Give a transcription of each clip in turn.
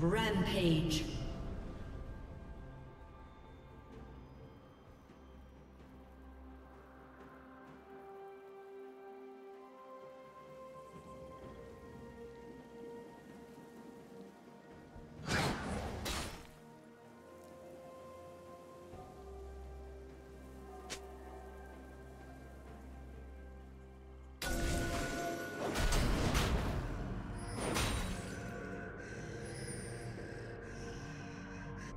Rampage.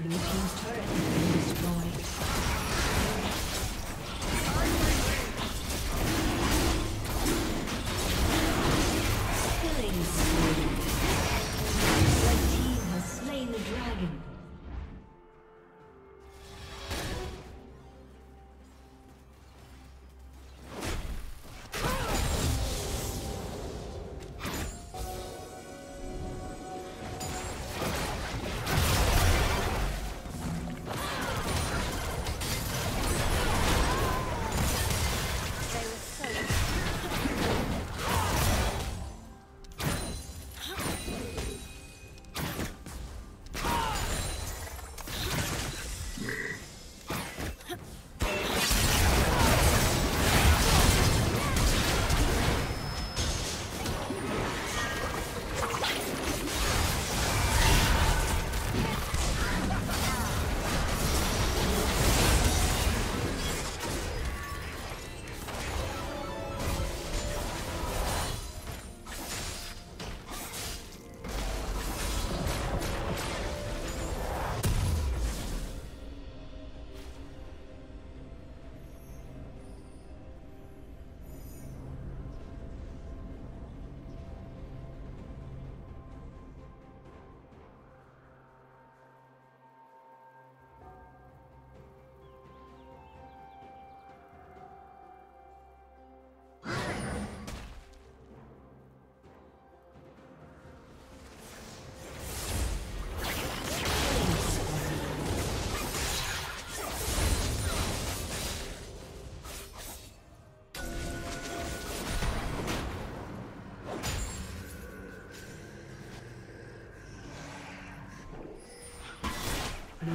Blue Team's turret.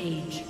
Rampage.